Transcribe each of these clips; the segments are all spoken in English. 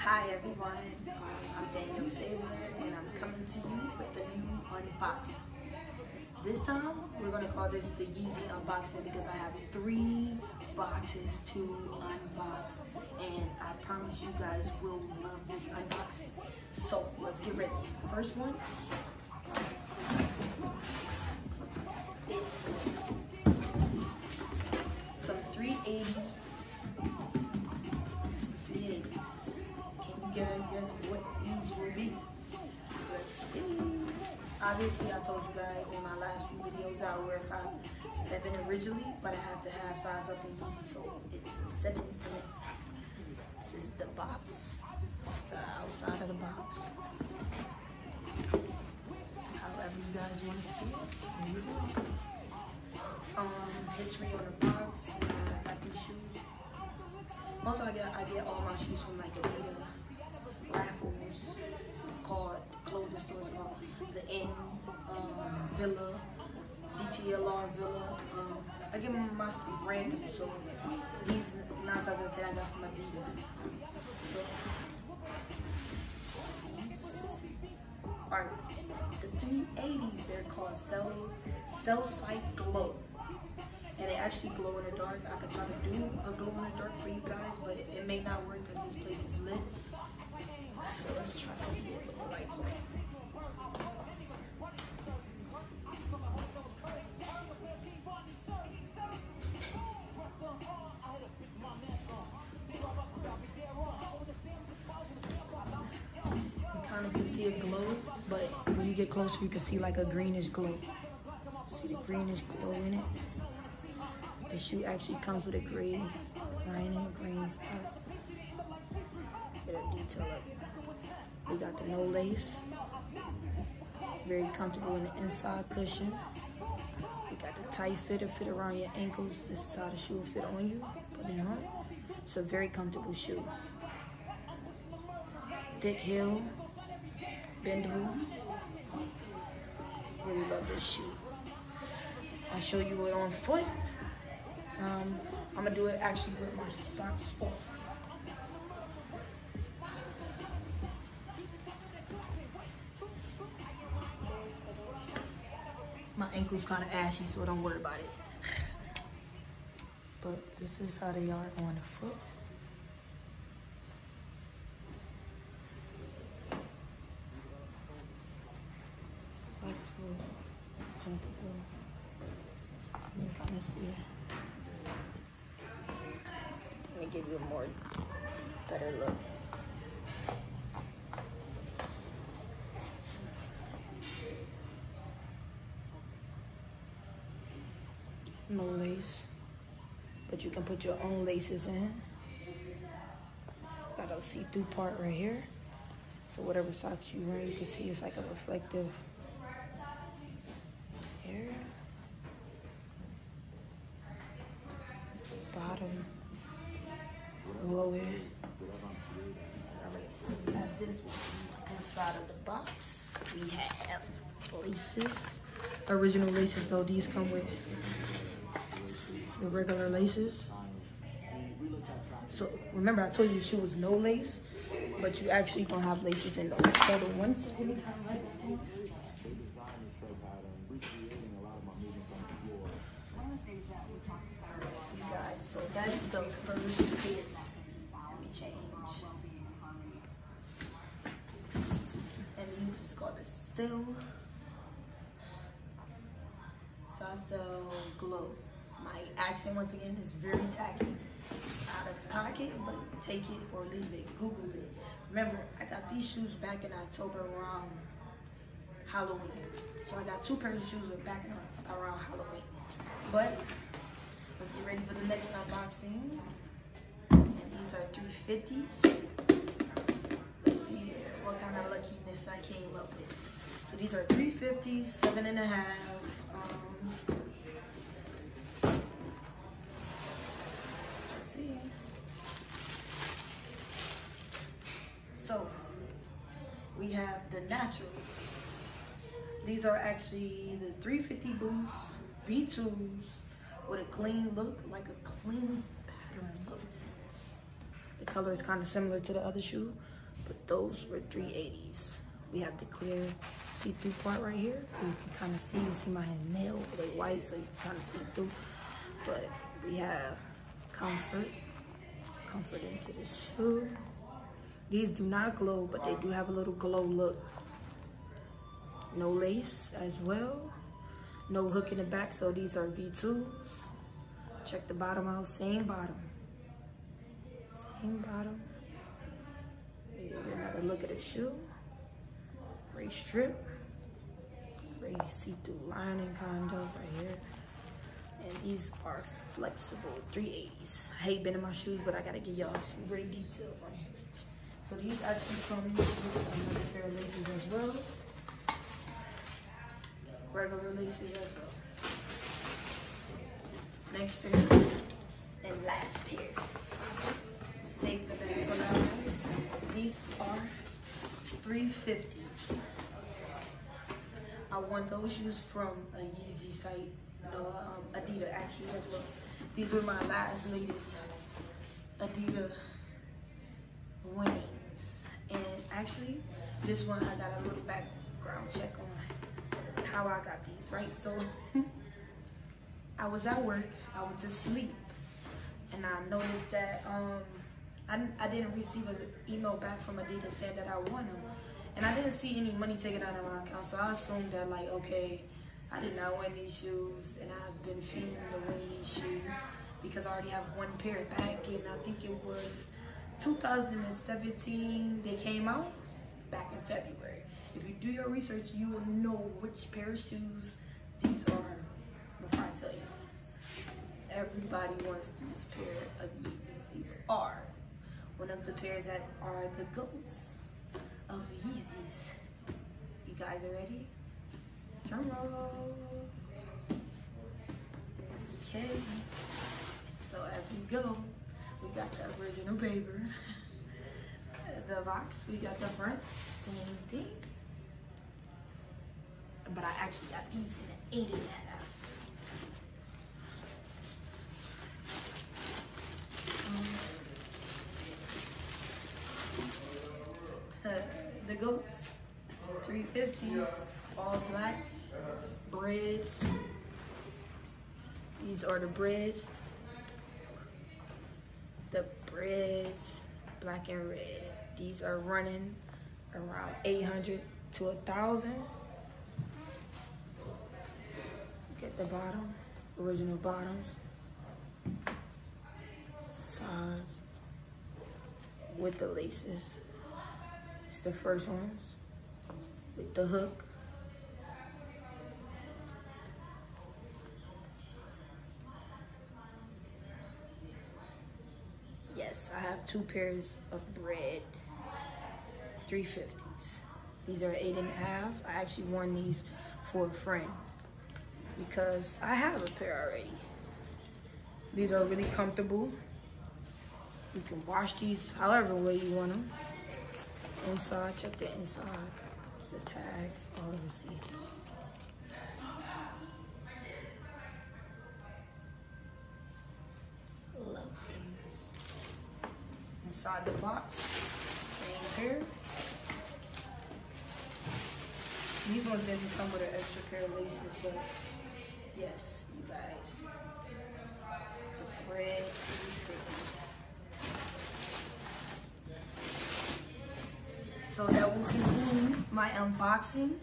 Hi everyone, I'm Danielle Stabler and I'm coming to you with a new unboxing. This time we're going to call this the Yeezy unboxing because I have three boxes to unbox and I promise you guys will love this unboxing. So let's get ready. First one, Obviously, I told you guys in my last few videos I wear size 7 originally, but I have to have size up in Yeezy, so it's 7 This is the box. the outside of the box. However you guys want to see it. Um, history on the box. I got these shoes. Also, I get I get all my shoes from like Adidas raffles. It's called clothing store. It's called the N um, Villa, DTLR Villa. Um, I get my stuff random, so these nine times out of ten I got from Adidas. So are the 380s. They're called Cell Calcite Glow and they actually glow in the dark. I could try to do a glow in the dark for you guys, but it, it may not work because this place is lit. So kind of can see a glow, but when you get closer, you can see like a greenish glow. See the greenish glow in it? The shoe actually comes with a gray lining, green spots. Up. We got the no lace. Very comfortable in the inside cushion. We got the tight fit to fit around your ankles. This is how the shoe will fit on you. Put it on. It's a very comfortable shoe. Thick heel. Bendable. Really love this shoe. I'll show you it on foot. Um, I'm gonna do it actually with my socks off. My ankle's kind of ashy, so don't worry about it. But this is how they are on the foot. Let me give you a more better look. No lace, but you can put your own laces in. Got a see-through part right here. So whatever socks you wear, you can see it's like a reflective here. Bottom, below here. Alright, so this one inside of the box. We have laces. Original laces though, these come with the regular laces. So remember I told you she was no lace, but you actually gonna have laces in those. Ones Guys, so that's the first me change. And this is called a Cell Sasso Glow. My accent, once again, is very tacky. Out of pocket, but take it or leave it. Google it. Remember, I got these shoes back in October around Halloween. So I got two pairs of shoes back in around Halloween. But let's get ready for the next unboxing. And these are 350s. Let's see what kind of luckiness I came up with. So these are 350s, seven and a half. Um, we have the natural. These are actually the 350 boost V2s with a clean look, like a clean pattern look. The color is kind of similar to the other shoe, but those were 380s. We have the clear see-through part right here. You can kind of see, you see my nail, they white, so you can kind of see through. But we have comfort, comfort into the shoe. These do not glow, but they do have a little glow look. No lace as well. No hook in the back, so these are V2s. Check the bottom out, same bottom. Same bottom. Maybe another look at the shoe. Gray strip. Gray see-through lining kind of right here. And these are flexible 380s. I hate bending my shoes, but I gotta give y'all some great details on here. So these actually come with another pair of laces as well. Regular laces as well. Next pair and last pair. Save the best for last. These are 350s. I won those shoes from a Yeezy site, no, um, Adidas actually as well. These were my last latest Adidas actually, this one I got a little background check on how I got these, right? So I was at work, I went to sleep, and I noticed that um, I, I didn't receive an email back from Adidas saying that I won them. And I didn't see any money taken out of my account, so I assumed that like, okay, I did not win these shoes, and I've been feeling to win these shoes because I already have one pair back, and I think it was 2017 they came out back in February. If you do your research, you will know which pair of shoes these are before I tell you. Everybody wants this pair of Yeezys. These are one of the pairs that are the goats of Yeezys. You guys are ready? Drum roll. Okay. So as we go, we got the original paper. The box, we got the front, same thing. But I actually got these in an eight and a half. Um, the goats, 350s, all black, Breds. These are the Breds. The Breds, black and red. These are running around 800 to a 1,000. Look at the bottom, original bottoms. Size with the laces. It's the first ones with the hook. Yes, I have two pairs of Bred, 350s. These are eight and a half. I actually won these for a friend because I have a pair already. These are really comfortable. You can wash these however way you want them. Inside, check the inside. It's the tags, all the receipts. Love them. Inside the box, same pair. These ones didn't come with an extra pair of laces, but yes, you guys. The Bred, fitness. So that will conclude my unboxing.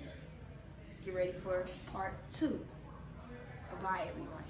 Get ready for part two. Bye, everyone.